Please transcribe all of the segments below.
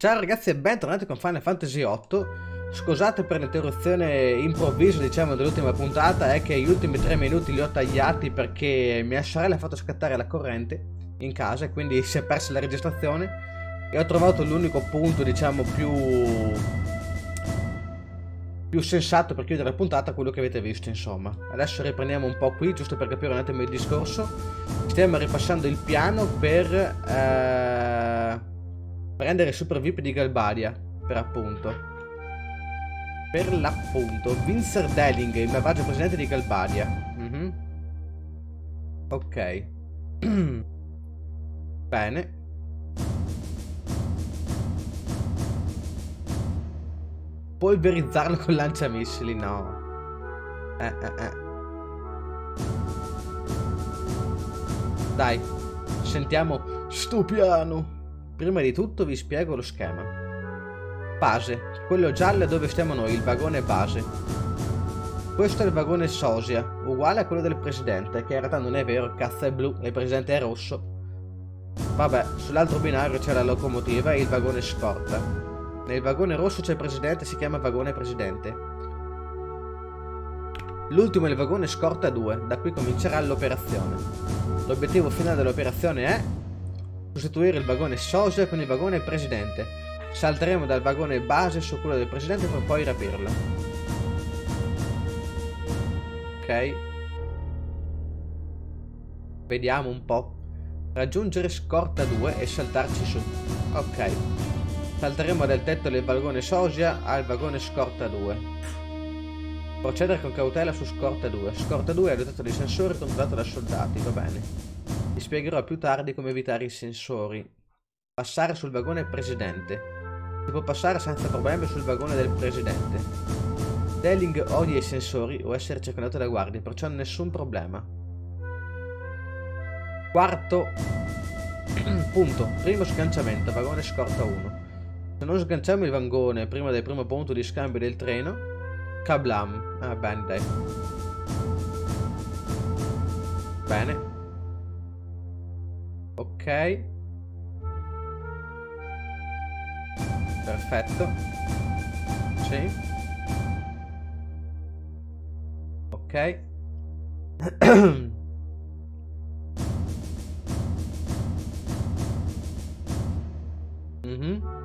Ciao ragazzi e bentornati con Final Fantasy VIII. Scusate per l'interruzione improvvisa, diciamo, dell'ultima puntata, è che gli ultimi tre minuti li ho tagliati perché mia sorella ha fatto scattare la corrente in casa e quindi si è persa la registrazione. E ho trovato l'unico punto, diciamo, più più sensato per chiudere la puntata quello che avete visto insomma. Adesso riprendiamo un po' qui giusto per capire un attimo il discorso. Stiamo ripassando il piano per eh, prendere super VIP di Galbadia, per appunto. Per l'appunto, Vincer Delling, il malvagio presidente di Galbadia. Mm -hmm. Ok. Bene. Polverizzarlo con lanciamissili, no. Eh, eh, eh. Dai, sentiamo sto piano. Prima di tutto vi spiego lo schema. Base, quello giallo è dove stiamo noi, il vagone base. Questo è il vagone Sosia, uguale a quello del presidente, che in realtà non è vero, cazzo è blu e il presidente è rosso. Vabbè, sull'altro binario c'è la locomotiva e il vagone scorta. Nel vagone rosso c'è il presidente, si chiama vagone presidente. L'ultimo è il vagone scorta 2, da qui comincerà l'operazione. L'obiettivo finale dell'operazione è sostituire il vagone Sosia con il vagone Presidente. Salteremo dal vagone base su quello del Presidente per poi rapirla. Ok. Vediamo un po'. Raggiungere scorta 2 e saltarci su. Ok. Salteremo dal tetto del vagone Sosia al vagone scorta 2. Procedere con cautela su scorta 2. Scorta 2 è dotato di sensori controllato da soldati, va bene. Vi spiegherò più tardi come evitare i sensori. Passare sul vagone presidente. Si può passare senza problemi sul vagone del presidente. Delling odia i sensori o essere circondato da guardie, perciò nessun problema. Quarto punto. Primo sganciamento, vagone scorta 1. Se non sganciamo il vagone prima del primo punto di scambio del treno, kablam. Ah, bene, dai. Bene. Ok. Perfetto. Sì. Ok. mm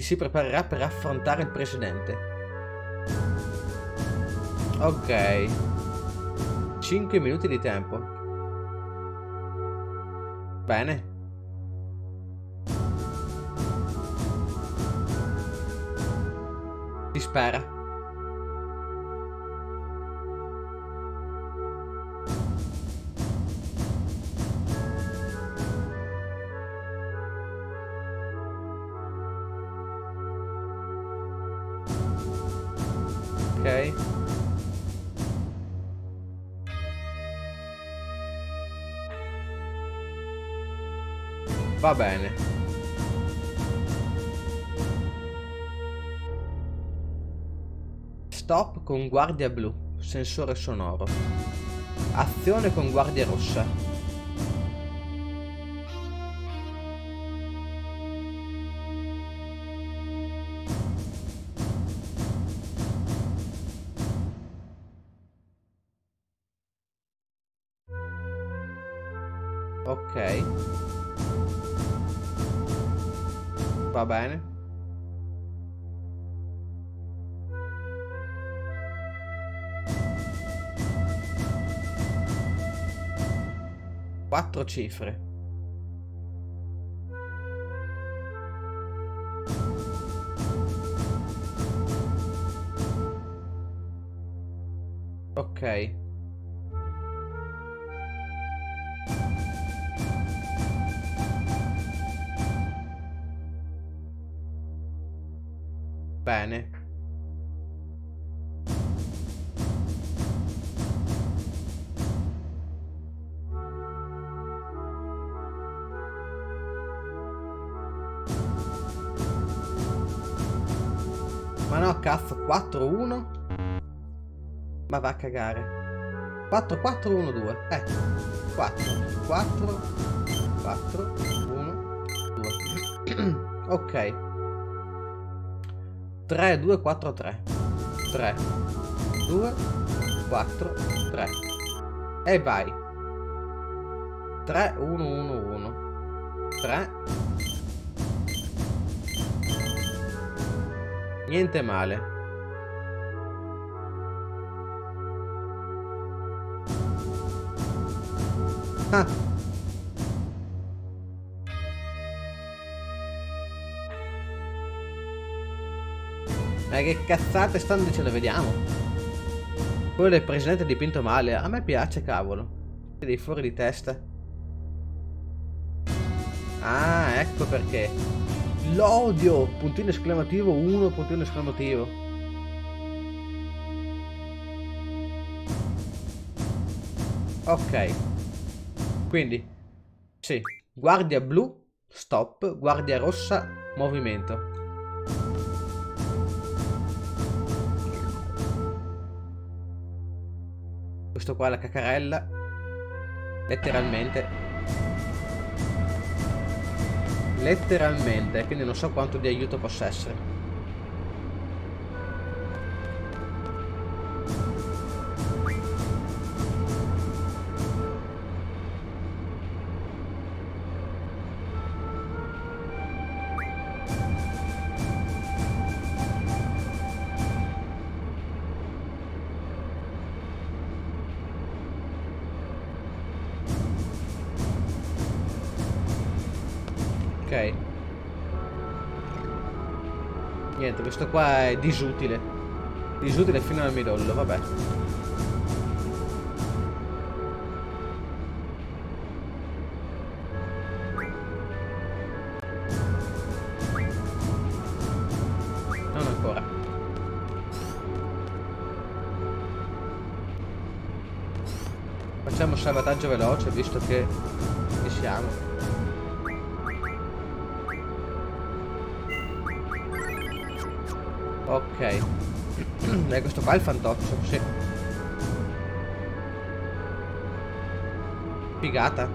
Perfetto. si preparerà per affrontare il presidente. Ok. 5 minuti di tempo. Bene. Si Va bene. Stop con guardia blu, sensore sonoro. Azione con guardia rossa. Quattro cifre. Ok. Ma no, cazzo, 4-1? Ma va a cagare. 4, 4, 1, 2. Eh. 4, 4, 4, 1, 2. ok. 3, 2, 4, 3. 3, 2, 4, 3. E vai. 3, 1, 1, 1. 3. Niente male. Ah. Ma che cazzate stanno dicendo? Vediamo. Quello del presidente dipinto male. A me piace, cavolo. Dei fuori di testa. Ah, ecco perché. L'odio! Puntino esclamativo 1, puntino esclamativo. Ok. Quindi, sì. Guardia blu, stop. Guardia rossa, movimento. Questo qua è la cacarella. Letteralmente. Letteralmente, quindi non so quanto di aiuto possa essere. Niente, questo qua è disutile. Disutile fino al midollo, vabbè. Non ancora. Facciamo salvataggio veloce visto che ci siamo. Ok. E questo qua è il fantoccio, sì. Figata.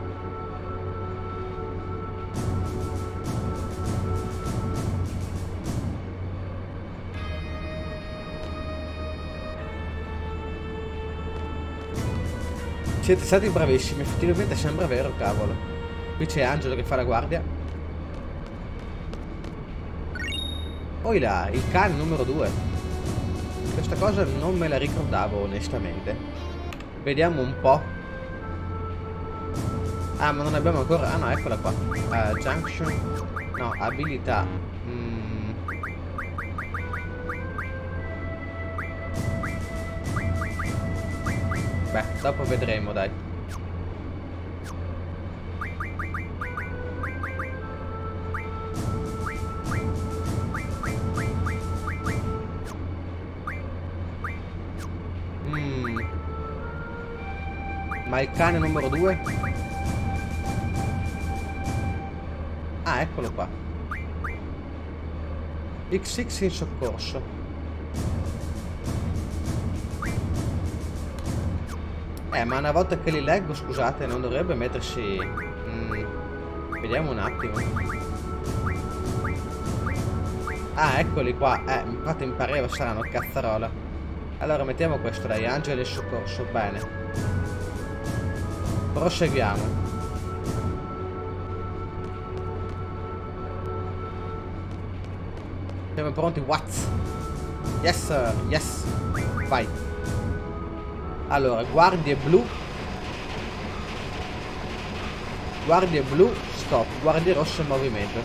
Siete stati bravissimi, effettivamente sembra vero, cavolo. Qui c'è Angelo che fa la guardia. Poi là, il cane numero 2. Questa cosa non me la ricordavo onestamente. Vediamo un po'. Ah, ma non abbiamo ancora... Ah no, eccola qua. Uh, junction... No, abilità. Mm. Beh, dopo vedremo, dai. Ma il cane numero 2? Ah, eccolo qua. XX in soccorso. Eh, ma una volta che li leggo, scusate, non dovrebbe mettersi... Mm, vediamo un attimo. Ah, eccoli qua. Eh, infatti mi pareva saranno cazzarola. Allora mettiamo questo, dai, angelo e soccorso, bene. Proseguiamo. Siamo pronti, what? Yes, sir, yes. Vai. Allora, guardie blu. Guardie blu, stop. Guardie rosse, movimento.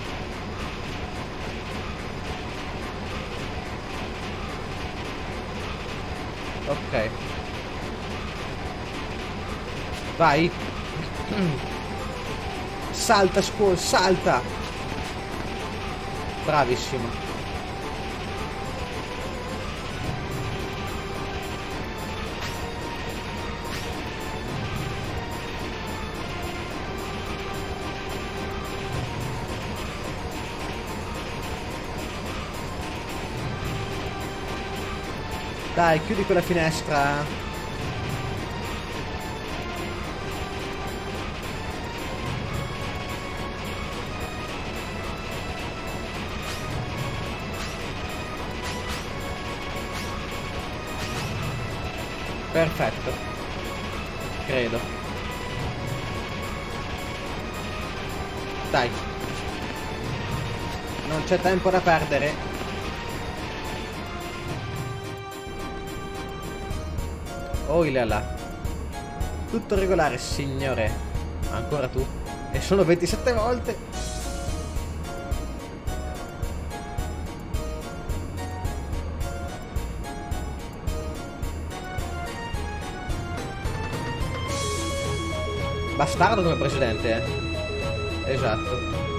Ok. Vai. Salta, Squall, salta. Bravissimo. Dai, chiudi quella finestra. C'è tempo da perdere. Oh là là. Tutto regolare, signore. Ancora tu. E sono 27 volte. Bastardo come precedente, eh. Esatto.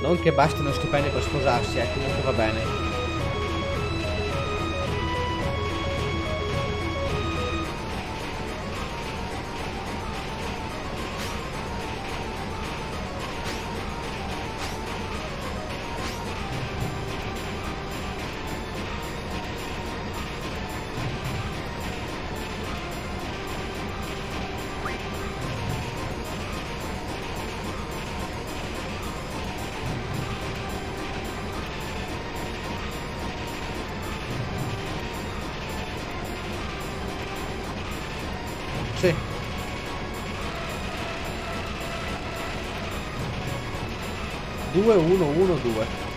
Non che basti uno stipendio per sposarsi, eh, comunque va bene. 2 1 1 2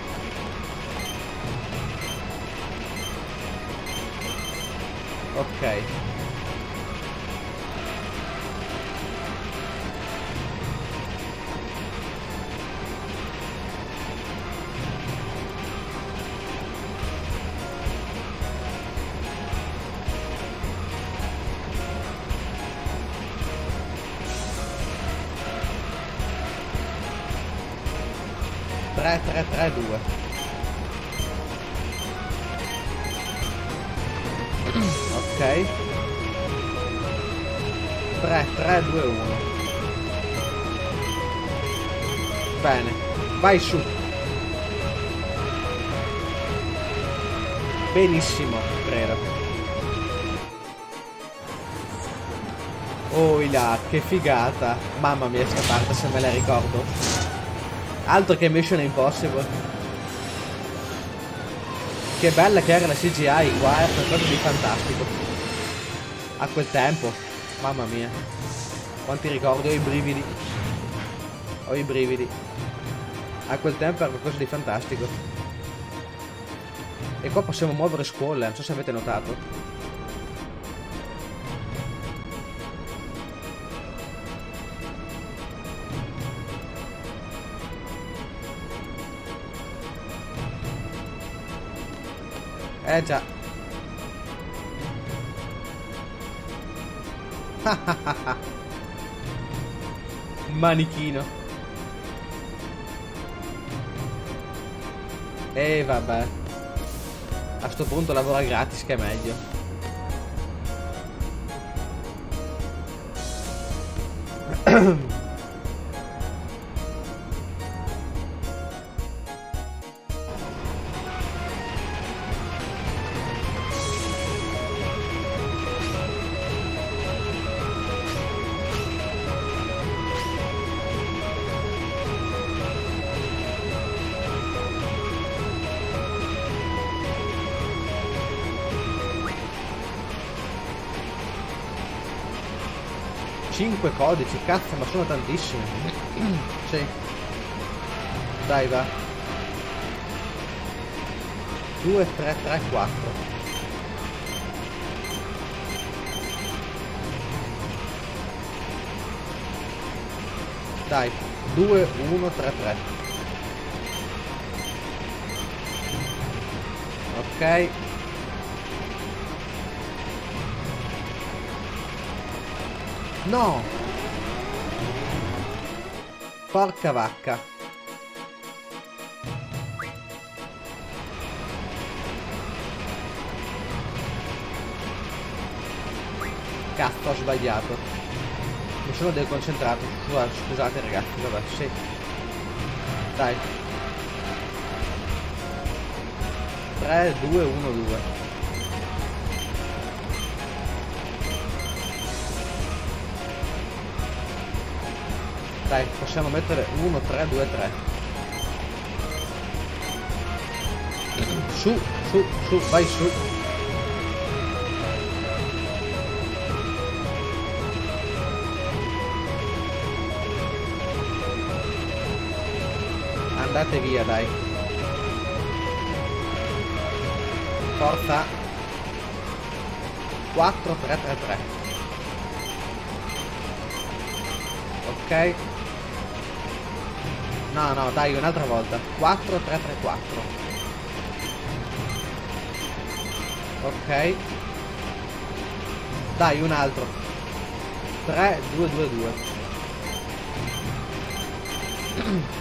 Vai su. Benissimo, credo. Oh là, che figata. Mamma mia sta parte se me la ricordo. Altro che Mission Impossible. Che bella che era la CGI qua, è qualcosa di fantastico. A quel tempo, mamma mia. Quanti ricordi, ho i brividi. Ho i brividi. A quel tempo era qualcosa di fantastico. E qua possiamo muovere scuole, non so se avete notato. Eh già. Manichino. E eh, vabbè. A sto punto lavora gratis che è meglio. Ahem. 5 codici, cazzo, ma sono tantissimi. sì. Dai, va. 2, 3, 3, 4. Dai, 2, 1, 3, 3. Ok. No! Porca vacca. Cazzo, ho sbagliato. Mi sono deconcentrato. Scusate ragazzi, vabbè, sì. Dai. 3, 2, 1, 2. dai, possiamo mettere 1, 3, 2, 3. Su, su, su, vai su. Andate via, dai. Forza. 4, 3, 3, 3. ok No, no, dai, un'altra volta. 4, 3, 3, 4. Ok. Dai, un altro. 3, 2, 2, 2.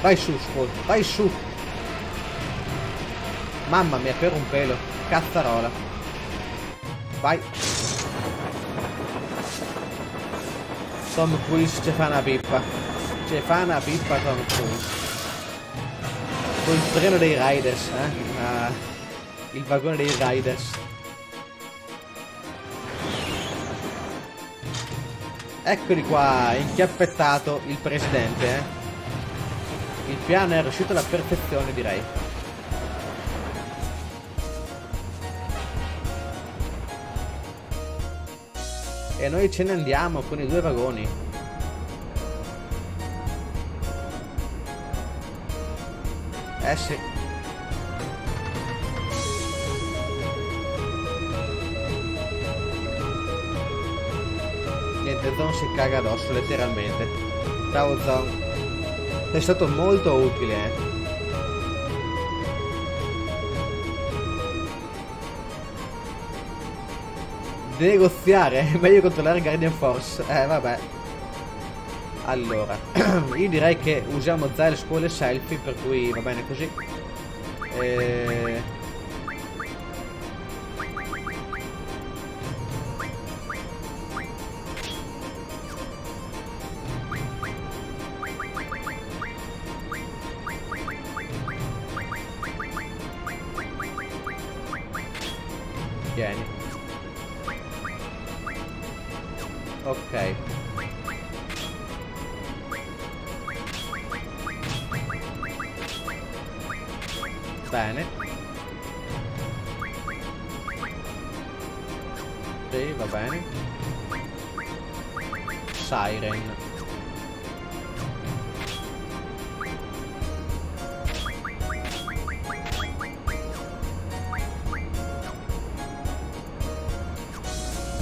Vai su, Squall, vai su. Mamma mia, per un pelo. Cazzarola. Vai. Tom Cruise ci fa una pippa. Ci fa una pippa Tom Cruise. Con il treno dei Riders, eh? Ah, il vagone dei Riders. Eccoli qua, inchiappettato il presidente, eh? Il piano è riuscito alla perfezione, direi. E noi ce ne andiamo con i due vagoni. Eh sì. Niente, Zon si caga addosso, letteralmente. Ciao Zon. È stato molto utile. Eh. Negoziare? Meglio controllare Guardian Force. Eh, vabbè. Allora, io direi che usiamo Zyle scuole selfie, per cui va bene così. Eh... Sì, va bene. Siren.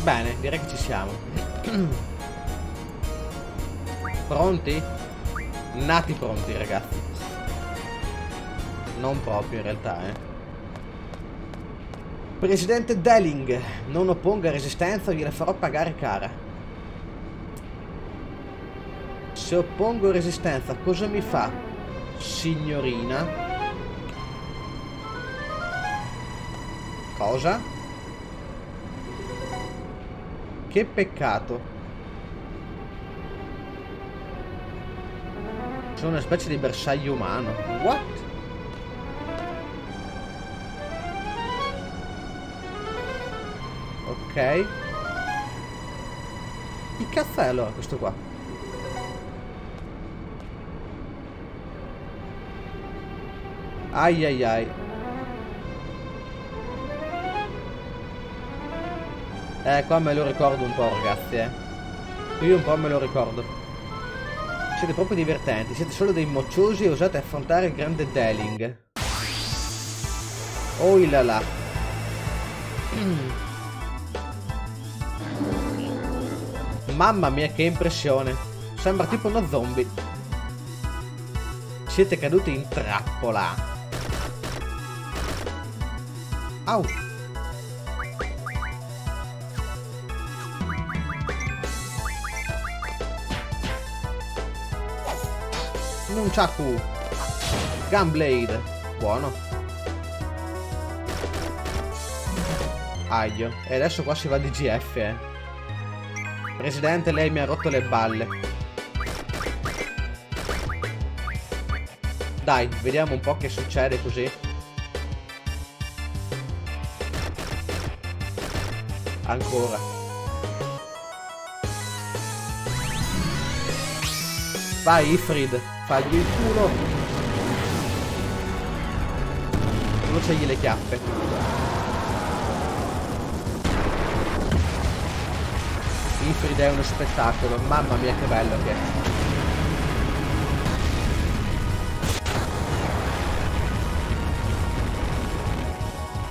Bene, direi che ci siamo. Pronti? Nati pronti, ragazzi. Non proprio, in realtà, eh. Presidente Delling, non opponga resistenza, gliela farò pagare cara. Se oppongo resistenza, cosa mi fa? Signorina? Cosa? Che peccato. Sono una specie di bersaglio umano. What? Ok. Che cazzo è allora questo qua? Ai ai ai. Eh, qua me lo ricordo un po', ragazzi, eh. Io un po' me lo ricordo. Siete proprio divertenti. Siete solo dei mocciosi e osate affrontare il grande Deling. Oh là là. Mamma mia, che impressione. Sembra tipo uno zombie. Siete caduti in trappola. Au. Nunchaku. Gunblade. Buono. Aglio. E adesso qua si va di GF, eh. Presidente, lei mi ha rotto le balle. Dai, vediamo un po' che succede così. Ancora. Vai, Ifrid. Fagli il culo. Bruciagli le chiappe. Winfried è uno spettacolo, mamma mia che bello che è.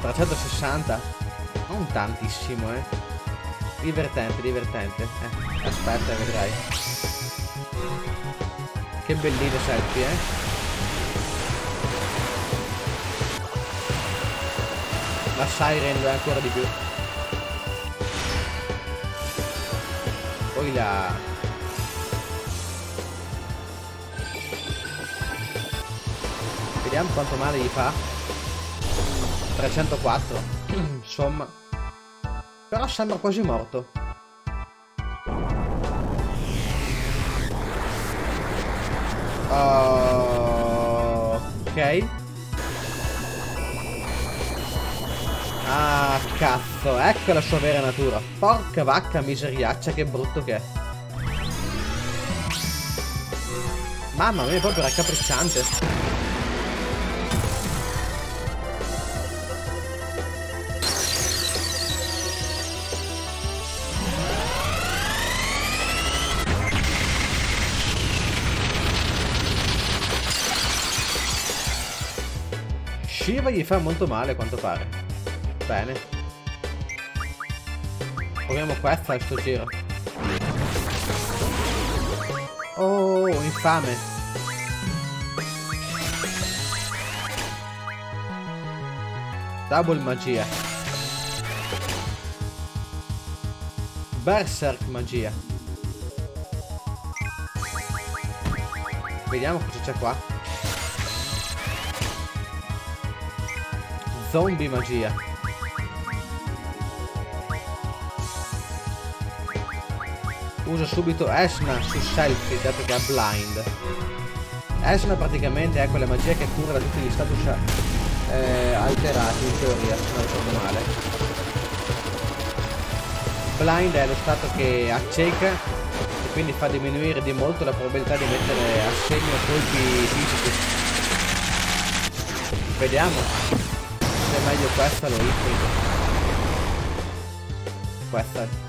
Da 160? Non tantissimo, eh. Divertente, divertente. Eh, aspetta, vedrai. Che bellino selfie, eh. La Siren è ancora di più. La... Vediamo quanto male gli fa. 304. Insomma. Però sembra quasi morto. Ok. Ah, cazzo. Ecco la sua vera natura. Porca vacca miseriaccia, che brutto che è. Mamma mia, è proprio raccapricciante. Shiva gli fa molto male a quanto pare. Bene. Proviamo questa a sto giro. Oh, infame. Double magia. Berserk magia. Vediamo cosa c'è qua. Zombie magia. Uso subito Esna su Selfie, dato che ha blind. Esna praticamente è quella magia che cura da tutti gli status eh, alterati, in teoria, se non ricordo male. Blind è lo stato che acceca e quindi fa diminuire di molto la probabilità di mettere a segno colpi fisici. Vediamo è meglio questa lo ibrido questa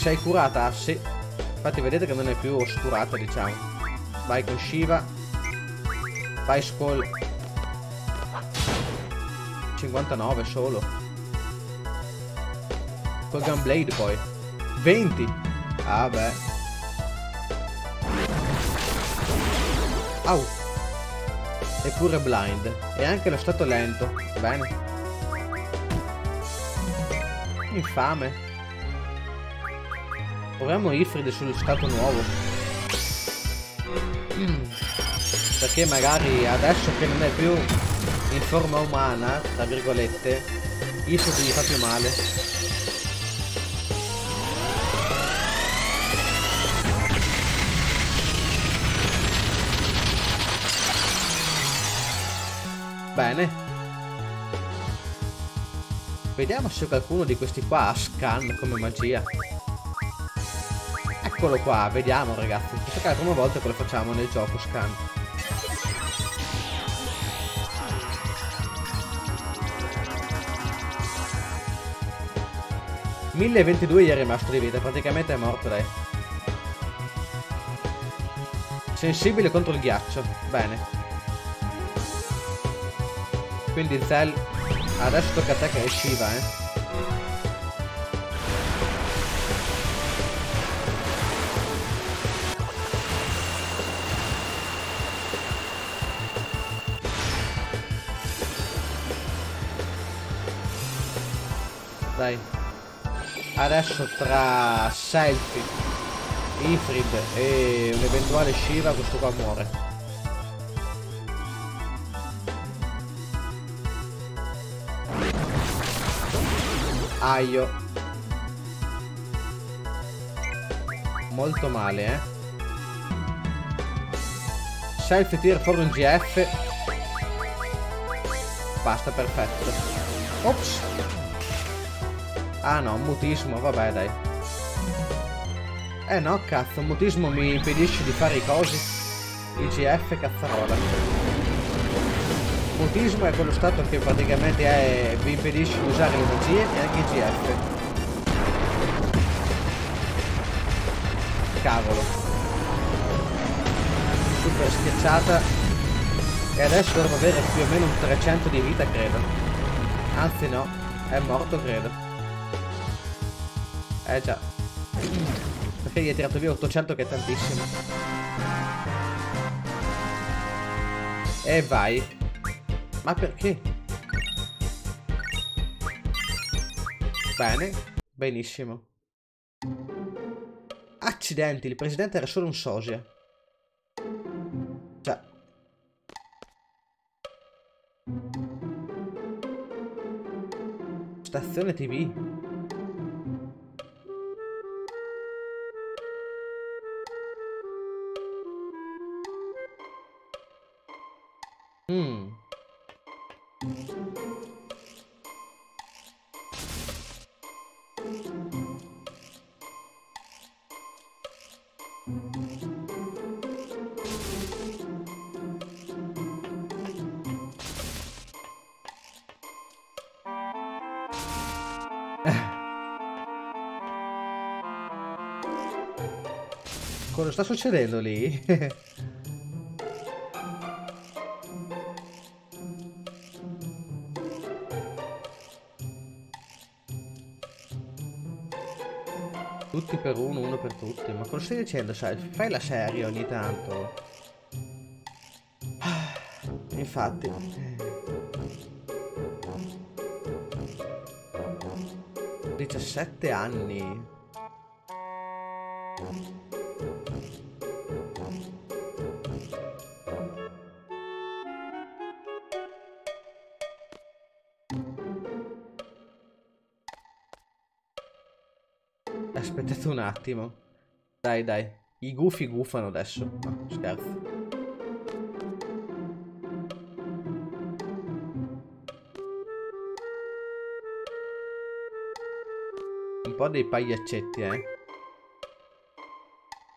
sei curata? sì infatti vedete che non è più oscurata diciamo vai con Shiva vai Skull 59 solo col Gunblade poi 20 ah beh Au. Eppure blind. E anche lo stato lento. Bene. Infame. Proviamo Ifrid sullo stato nuovo. Mm. Perché magari adesso che non è più in forma umana, tra virgolette, Ifrid gli fa più male. Bene. Vediamo se qualcuno di questi qua ha scan come magia. Eccolo qua, vediamo ragazzi. Questa è la prima volta che lo facciamo nel gioco scan. «1022 gli è rimasto di vita, praticamente è morto lei. Sensibile contro il ghiaccio, bene. Quindi Zell Adesso tocca a te che è Shiva eh Adesso tra Selfie Ifrid e un eventuale Shiva questo qua muore Aio. Molto male, eh. Self tier for un GF. Basta, perfetto. Ops. Ah no, mutismo, vabbè dai. Eh no, cazzo, mutismo mi impedisce di fare i cosi. Il GF cazzarola. Mutismo è quello stato che praticamente è, vi impedisce di usare le magie e anche i GF. Cavolo. Super schiacciata e adesso dovremmo avere più o meno un 300 di vita credo anzi no è morto credo eh già. Perché gli hai tirato via 800 che è tantissimo. E vai. Ma perché? bene. Benissimo. Accidenti il presidente era solo un sosia. Cioè Stazione TV. Mm. Cosa sta succedendo lì? tutti per uno, uno per tutti. Ma cosa stai dicendo, sai? Fai la serie ogni tanto. Infatti. 17 anni. Attimo. Dai, dai. I gufi gufano adesso. No, scherzo. Un po' dei pagliaccetti, eh.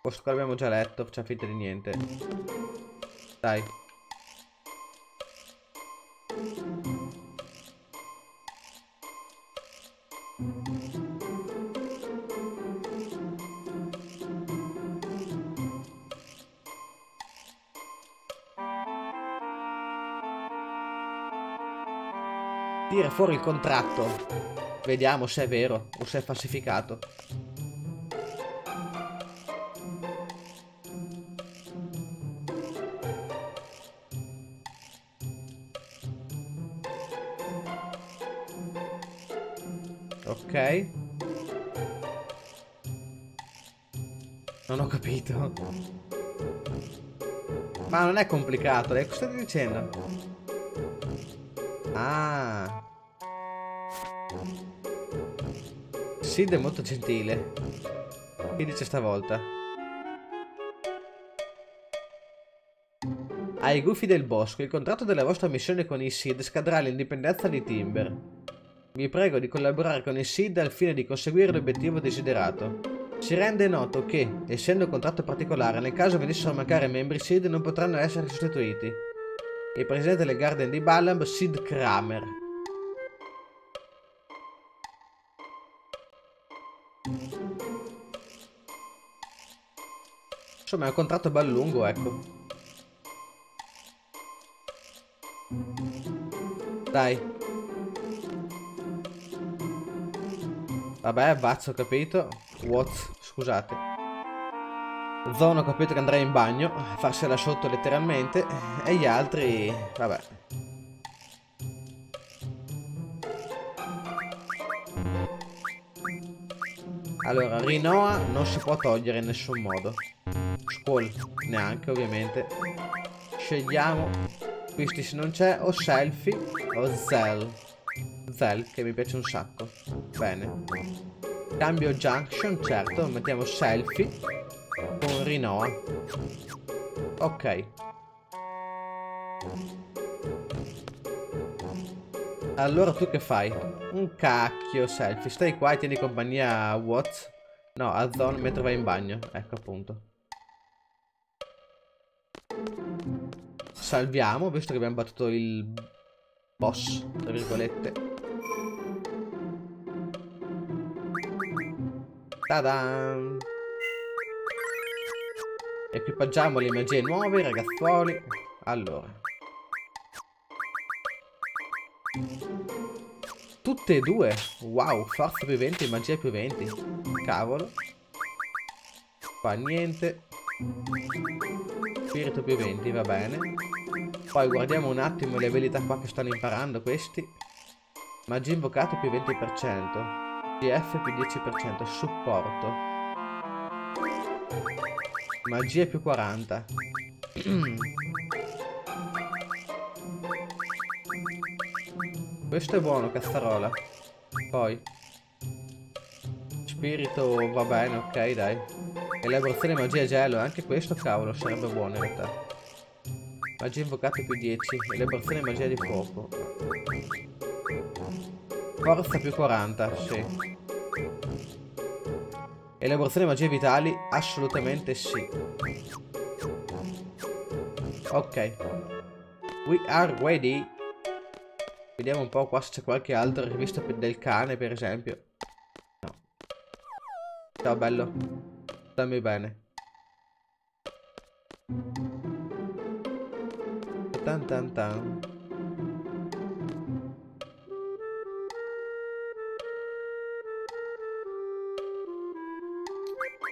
Questo qua l'abbiamo già letto, facciamo finta di niente. Dai. Fuori il contratto. Vediamo se è vero o se è falsificato. Ok. Non ho capito. Ma non è complicato, eh? cosa stai dicendo? Ah. Sid è molto gentile. Che dice stavolta? Ai gufi del bosco, il contratto della vostra missione con i Sid scadrà all'indipendenza di Timber. Vi prego di collaborare con i Sid al fine di conseguire l'obiettivo desiderato. Si rende noto che, essendo un contratto particolare, nel caso venissero a mancare membri SID non potranno essere sostituiti. Il presidente del Garden di Ballam, Sid Kramer. Insomma è un contratto bel lungo, ecco. Dai. Vabbè, Vazzo ho capito. What? Scusate. Zone ho capito che andrà in bagno, farsela sotto letteralmente. E gli altri... Vabbè. Allora, Rinoa non si può togliere in nessun modo. Squall neanche, ovviamente. Scegliamo Questi se non c'è o Selfie o Zell. Zell, che mi piace un sacco. Bene. Cambio Junction, certo. Mettiamo Selfie con Rinoa. Ok. Allora tu che fai? Un cacchio selfie. Stai qua e tieni compagnia a What? No, a Zone mentre vai in bagno. Ecco appunto. Salviamo, visto che abbiamo battuto il boss, tra virgolette. Ta-da! Equipaggiamo le magie nuove, ragazzuoli. Allora. Tutte e due. Wow, forza più 20, magia più 20. Cavolo. Qua niente. Spirito più 20, va bene. Poi guardiamo un attimo le abilità qua che stanno imparando questi. Magia invocata più 20%. GF più 10%. Supporto. Magia più 40. Questo è buono, cazzarola. Poi. Spirito va bene, ok, dai. Elaborazione magia gelo, anche questo, cavolo, sarebbe buono in realtà. Magia invocata più 10. Elaborazione magia di fuoco. Forza più 40, sì. Elaborazione magie vitali? Assolutamente sì. Ok. We are ready. Vediamo un po' qua se c'è qualche altra rivista del cane, per esempio. No. Ciao, bello. Stammi bene. Tan tan tan.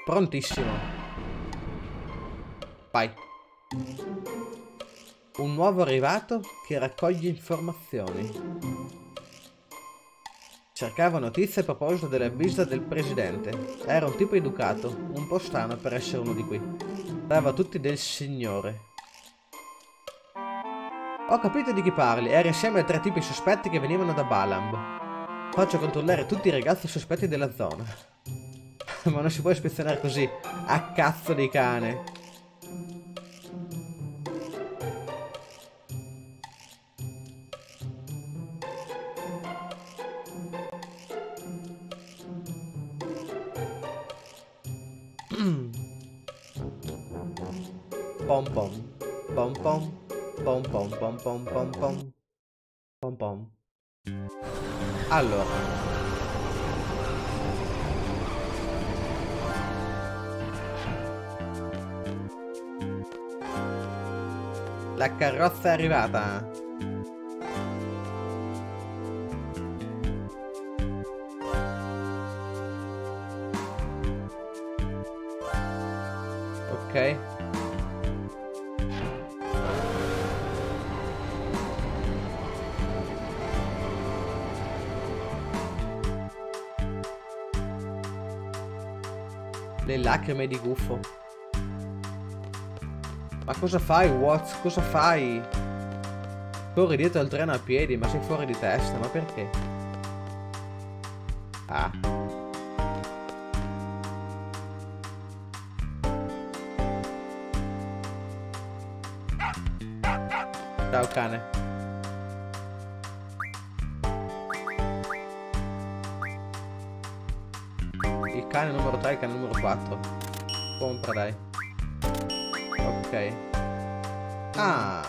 Prontissimo. Vai. Un nuovo arrivato che raccoglie informazioni. Cercava notizie a proposito della visita del presidente. Era un tipo educato, un po' strano per essere uno di qui. Dava tutti del signore. Ho capito di chi parli, era insieme a tre tipi sospetti che venivano da Balamb. Faccio controllare tutti i ragazzi sospetti della zona. Ma non si può ispezionare così, a cazzo di cane. Carrozza è arrivata ok Le lacrime di gufo. Ma cosa fai, Watts? Cosa fai? Corri dietro al treno a piedi, ma sei fuori di testa, ma perché? Ah. Ciao cane. cane numero 3 e cane numero 4. Compra, dai. Ok. Ah!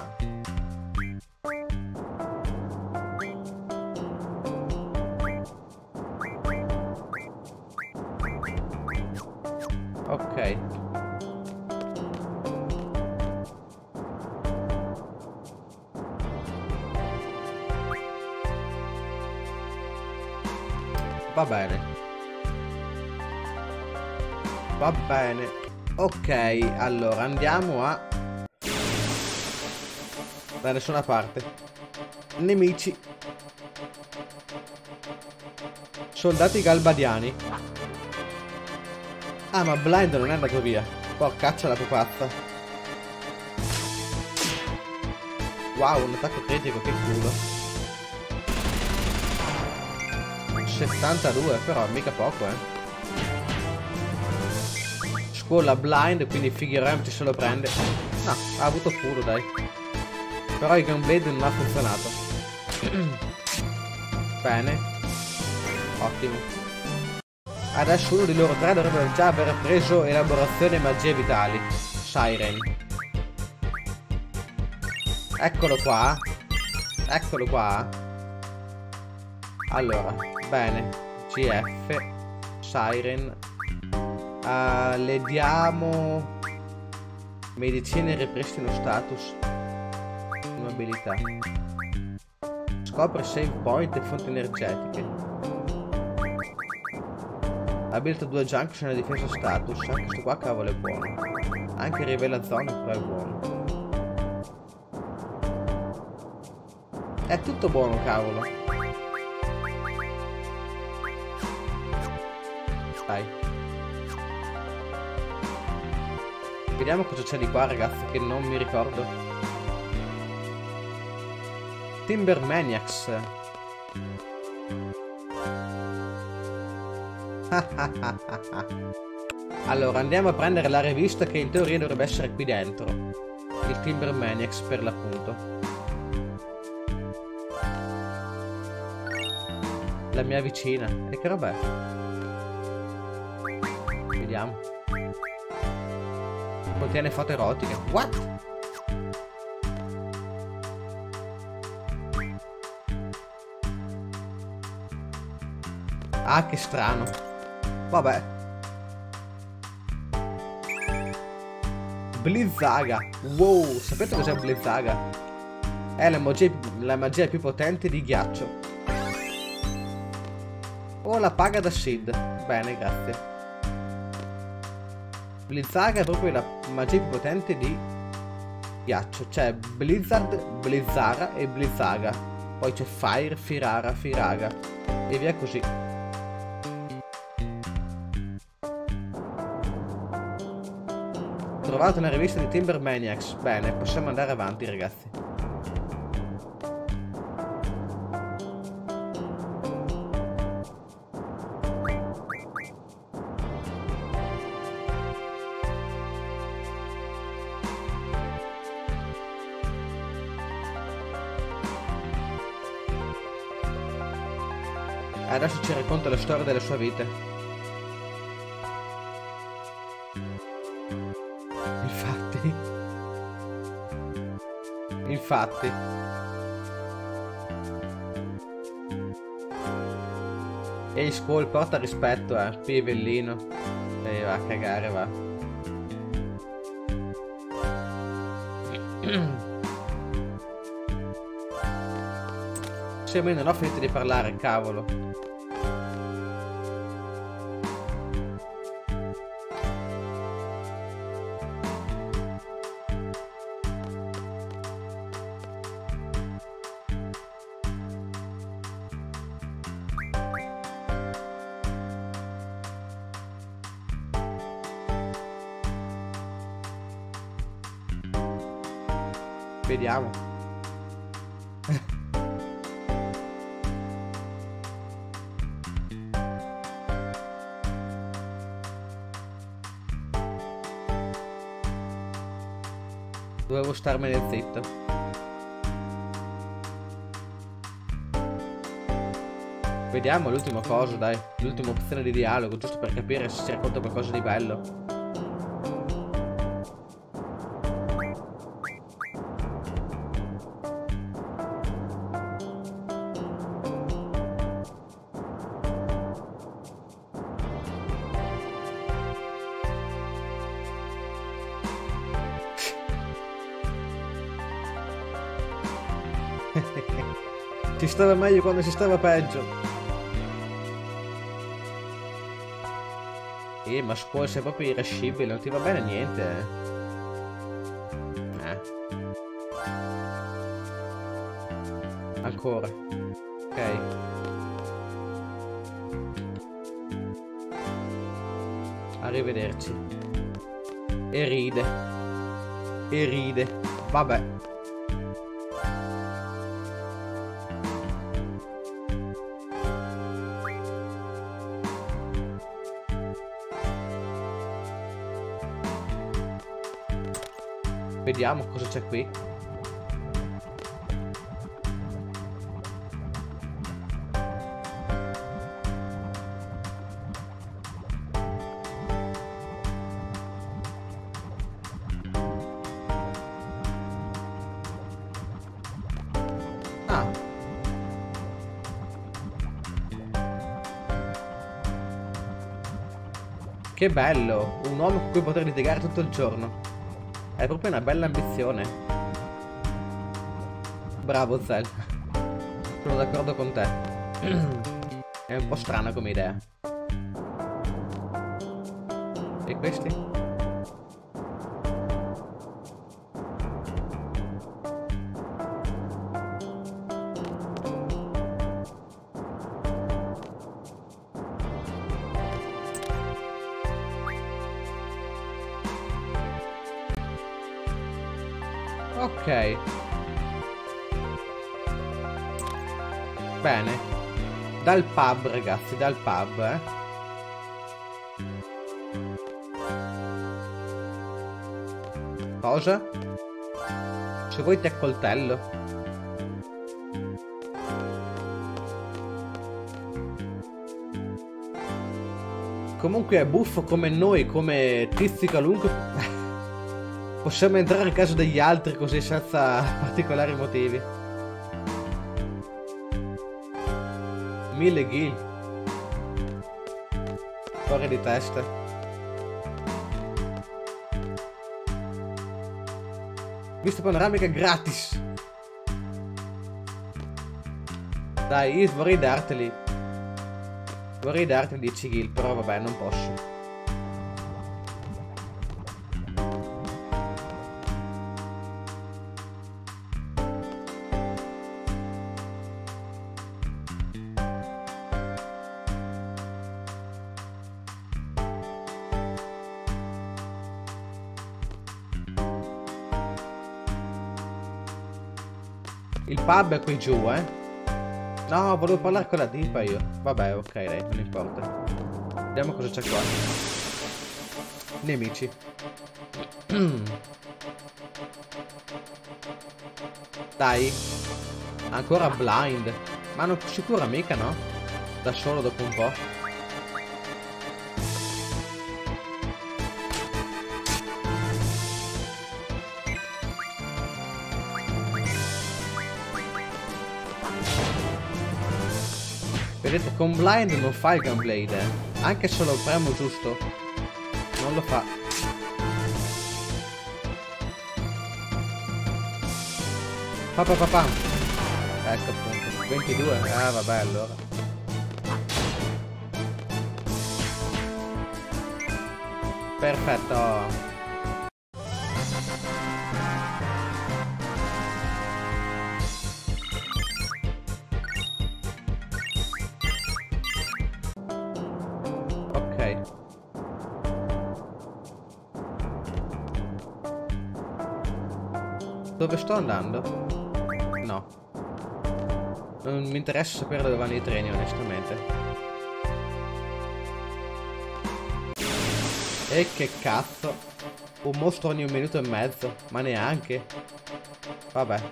Ok. Va bene. Va bene. Ok, allora andiamo a... Da nessuna parte. Nemici. Soldati galbadiani. Ah, ma Blind non è andato via. Porcaccia la pupazza. Wow, un attacco critico, che culo. 72, però mica poco, eh scuola blind, quindi Figurem se lo prende. No, ha avuto culo, dai. Però il Gunblade non ha funzionato. Bene. Ottimo. Adesso uno di loro tre dovrebbe già aver preso elaborazione magie vitali. Siren. Eccolo qua. Eccolo qua. Allora, bene. GF. Siren Uh, le diamo Medicina e ripristino status. Abilità. Scopre save point e fonti energetiche. Abilita 2 junction e difesa status. Anche questo qua cavolo è buono. Anche rivela zone però è buono. È tutto buono cavolo. Vediamo cosa c'è di qua ragazzi che non mi ricordo. Timber Maniacs. allora andiamo a prendere la rivista che in teoria dovrebbe essere qui dentro. Il Timber Maniacs per l'appunto. La mia vicina. E che roba è? Vediamo. Contiene foto erotiche. What? Ah, che strano. Vabbè. Blizzaga. Wow, sapete cos'è Blizzaga? È la magia, la magia più potente di ghiaccio. Oh, la paga da Sid. Bene, grazie. Blizzaga è proprio la magia più potente di ghiaccio. C'è Blizzard, Blizzara e Blizzaga. Poi c'è Fire, Firara, Firaga. E via così. trovato una rivista di Timber Maniacs. Bene, possiamo andare avanti, ragazzi. Adesso ci racconta la storia della sua vita. infatti. Ehi Squall, porta rispetto, eh, pivellino. E va a cagare, va. Sì, ma non ho finito di parlare, cavolo. Starmene zitto. Vediamo l'ultima cosa, dai. L'ultima opzione di dialogo, giusto per capire se si racconta qualcosa di bello. Stava meglio quando si stava peggio. Eh, ma scuola sei proprio irascibile, non ti va bene niente. Eh. eh. Ancora. Ok. Arrivederci. E ride. E ride. Vabbè. C'è qui. Ah. Che bello, un uomo con cui poter litigare tutto il giorno. È proprio una bella ambizione. Bravo Zel. Sono d'accordo con te. È un po' strana come idea. E questi? Dal pub, ragazzi, dal pub, eh. Cosa? Se vuoi ti accoltello. Comunque è buffo come noi, come tizi qualunque... Possiamo entrare in casa degli altri così senza particolari motivi. Mille gil. Fuori di testa. Vista panoramica gratis. Dai, vorrei darteli. Vorrei darteli 10 gil, però vabbè, non posso. Pub è qui giù, eh. No, volevo parlare con la tipa io. Vabbè, ok, dai, non importa. Vediamo cosa c'è qua. Nemici. Dai. Ancora blind. Ma non sicura mica, no? Da solo dopo un po'. Vedete, con blind non fa il gunblade, eh. Anche lo premo giusto. Non lo fa. Pa pa pa pa. Ecco appunto. 22. Ah vabbè allora. Perfetto. Sto andando? No. Non mi interessa sapere dove vanno i treni, onestamente. E che cazzo? Un mostro ogni un minuto e mezzo? Ma neanche. Vabbè.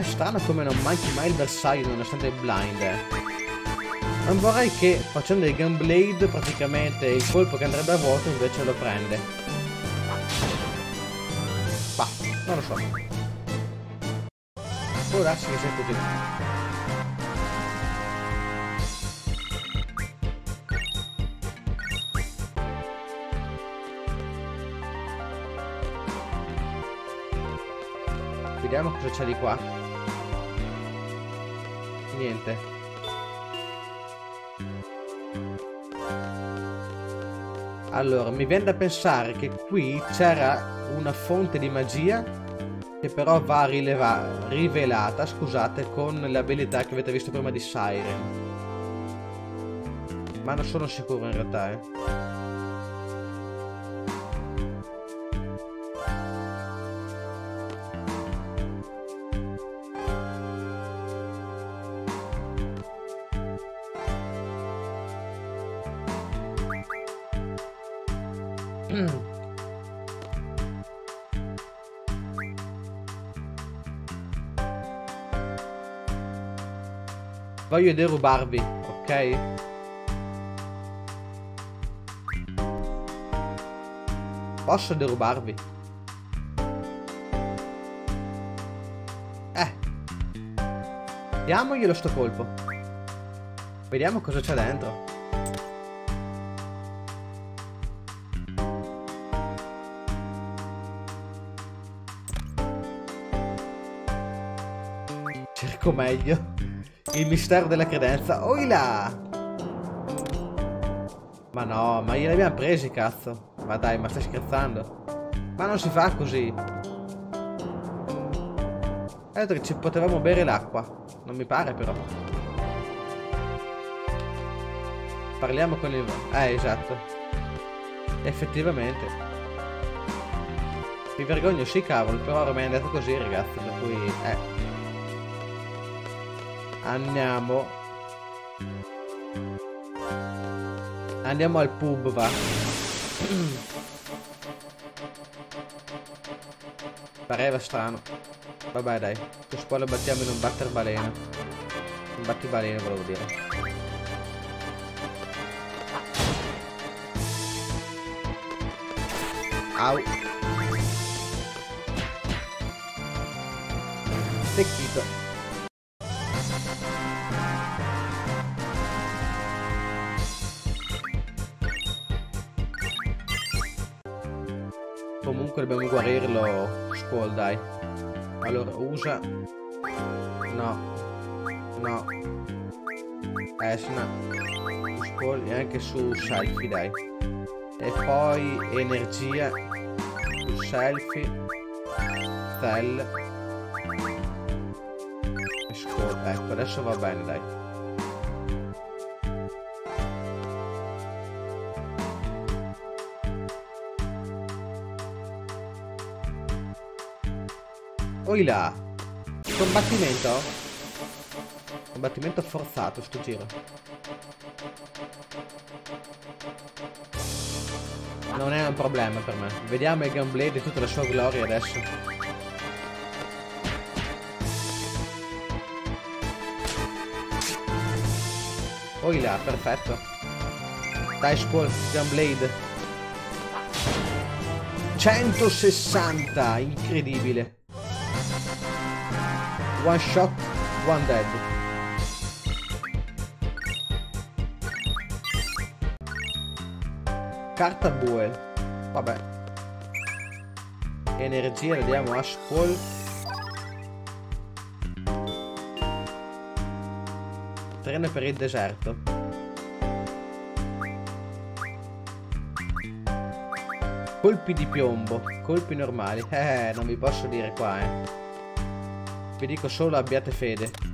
È strano come non manchi mai il bersaglio nonostante il blind. Non vorrei che facendo il Gunblade praticamente il colpo che andrebbe a vuoto invece lo prende. Bah, non lo so. Può darsi che sia così. Vediamo cosa c'è di qua niente. Allora, mi viene da pensare che qui c'era una fonte di magia che però va rivelata, scusate, con le abilità che avete visto prima di Siren. Ma non sono sicuro in realtà, eh. Mm. Voglio derubarvi, ok? Posso derubarvi? Eh. Diamoglielo sto colpo. Vediamo cosa c'è dentro. Cerco meglio. Il mistero della credenza. Oh là! Ma no, ma glieli abbiamo presi, cazzo. Ma dai, ma stai scherzando? Ma non si fa così. Eh, ci potevamo bere l'acqua. Non mi pare, però. Parliamo con il... Eh, esatto. Effettivamente. Mi vergogno, sì, cavolo, però ormai è andato così, ragazzi, per cui... Eh. Andiamo. Andiamo al pub, va. Pareva strano. Vabbè dai, questo qua lo battiamo in un batter balena. Un battibalena volevo dire. Au. Secchito. Dobbiamo guarirlo Squall, dai. Allora, usa... No. No. Esna. Squall e anche su Selfie, dai. E poi energia su Selfie. Cell. E Squall. Ecco, adesso va bene, dai. Oi là. Combattimento? Combattimento forzato sto giro. Non è un problema per me. Vediamo il Gunblade e tutta la sua gloria adesso. Oi là, perfetto. Dai Squall, Gunblade. 160, incredibile. One shot, one dead. Carta Buell. Vabbè. Energia la diamo a Squall. Treno per il deserto. Colpi di piombo, colpi normali. Eh, non vi posso dire qua, eh. Vi dico solo abbiate fede.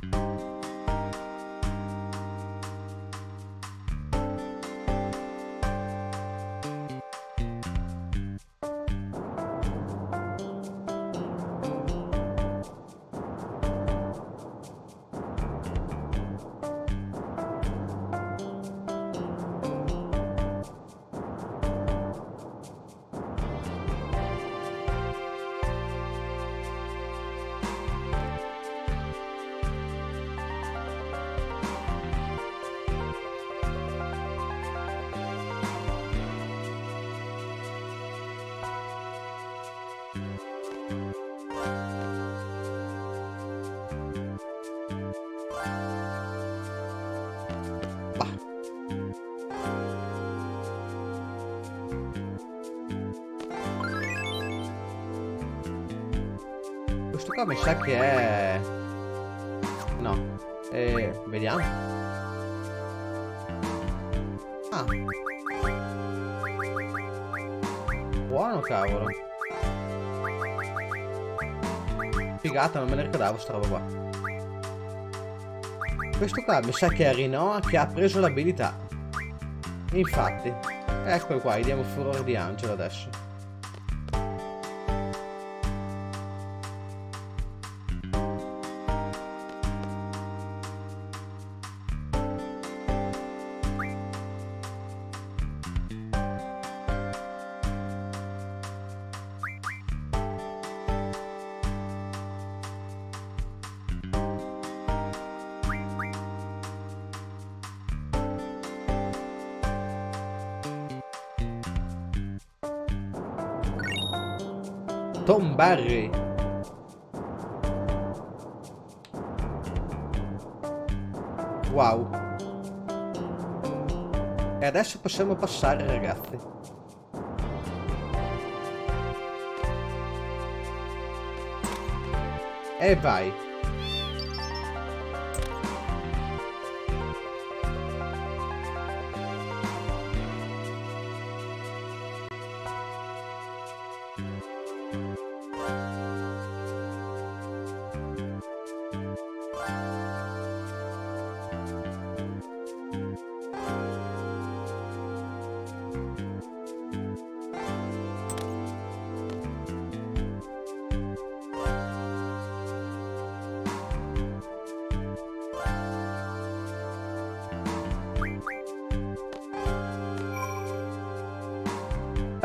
Sta roba qua. Questo qua mi sa che è Rinoa che ha preso l'abilità. Infatti. Eccolo qua, gli diamo furore di angelo adesso. Tom Barry. Wow. E adesso possiamo passare ragazzi. E vai.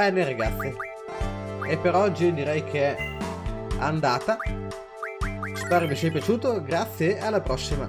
Bene ragazzi, e per oggi direi che è andata. Spero vi sia piaciuto, grazie alla prossima.